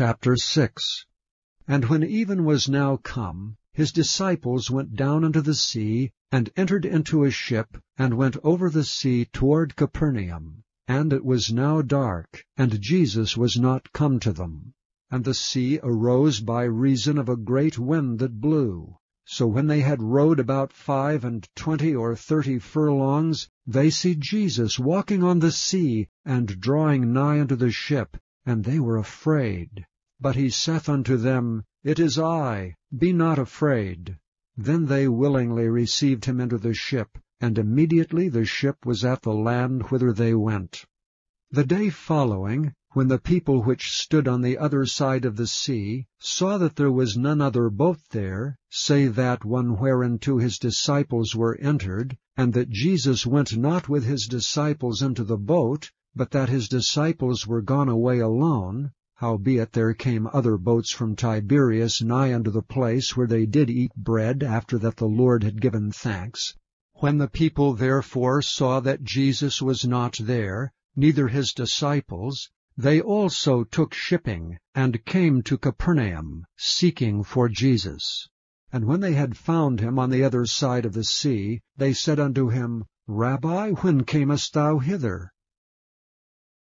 Chapter 6 And when even was now come, his disciples went down into the sea, and entered into a ship, and went over the sea toward Capernaum. And it was now dark, and Jesus was not come to them. And the sea arose by reason of a great wind that blew. So when they had rowed about five and twenty or thirty furlongs, they see Jesus walking on the sea, and drawing nigh unto the ship, and they were afraid. But he saith unto them, It is I, be not afraid. Then they willingly received him into the ship, and immediately the ship was at the land whither they went. The day following, when the people which stood on the other side of the sea saw that there was none other boat there, save that one whereinto his disciples were entered, and that Jesus went not with his disciples into the boat, but that his disciples were gone away alone, Howbeit there came other boats from Tiberias nigh unto the place where they did eat bread after that the Lord had given thanks. When the people therefore saw that Jesus was not there, neither his disciples, they also took shipping, and came to Capernaum, seeking for Jesus. And when they had found him on the other side of the sea, they said unto him, Rabbi, when camest thou hither?